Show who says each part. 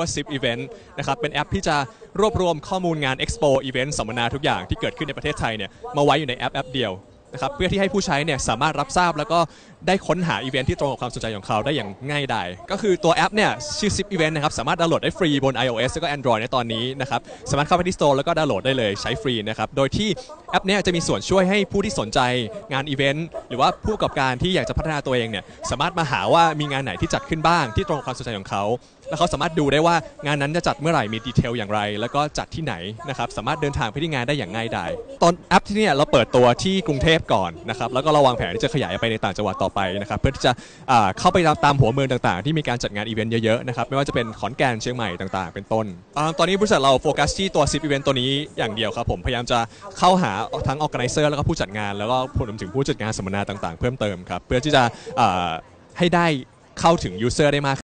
Speaker 1: ว่า Zip Event นะครับเป็นแอปที่จะรวบรวมข้อมูลงาน Expo Event สัมมนาทุกอย่างที่เกิดขึ้นในประเทศไทยเนี่ยมาไว้อยู่ในแอปแอปเดียว นะครับเพื่อที่ให้ผู้ใช้เนี่ยสามารถรับทราบแล้วก็ได้ค้นหาอีเวนท์ที่ตรงกับความสนใจของเขาได้อย่างง่ายดายก็คือตัวแอปเนี่ยชื่อ Zip Event นะครับสามารถดาวน์โหลดได้ฟรีบน iOS แล้วก็ Android ในตอนนี้นะครับสามารถเข้าไปที่ Store แล้วก็ดาวน์โหลดได้เลยใช้ฟรีนะครับโดยที่แอปเนี่ยจะมีส่วนช่วยให้ผู้ที่สนใจงานอีเวนต์หรือว่าผู้ประกอบการที่อยากจะพัฒนาตัวเองเนี่ยสามารถมาหาว่ามีงานไหนที่จัดขึ้นบ้างที่ตรงกับความสนใจของเขาแล้วเขาสามารถดูได้ว่างานนั้นจะจัดเมื่อไหร่มี detail อย่างไร แล้วก็จัดที่ไหนนะครับสามารถเดินทางไปที่งานได้อย่างง่ายดายตัวแอปที่นี่เราเปิดตัวที่กรุงเทพก่อนนะครับแล้วก็เราวางแผนที่จะขยายไปในต่างจังหวัดต่อไปนะครับเพื่อที่จะเข้าไปตามหัวเมืองต่างๆ ที่มีการจัดงานอีเวนต์เยอะๆนะครับไม่ว่าจะเป็นขอนแก่นเชียงใหม่ต่างๆ เป็นต้น ตอนนี้บริษัทเราโฟกัสที่ตัว Zip Event ตัวนี้อย่างเดียวครับผมพยายามจะเข้าหาทั้งออ g a แก z นเซอร์แล้วก็ผู้จัดงานแล้วก็รวมถึงผู้จัดงานสัมมนาต่างๆ เพิ่มเติมครับเพื่อที่จะให้ได้เข้าถึงยูเซอร์ได้มาก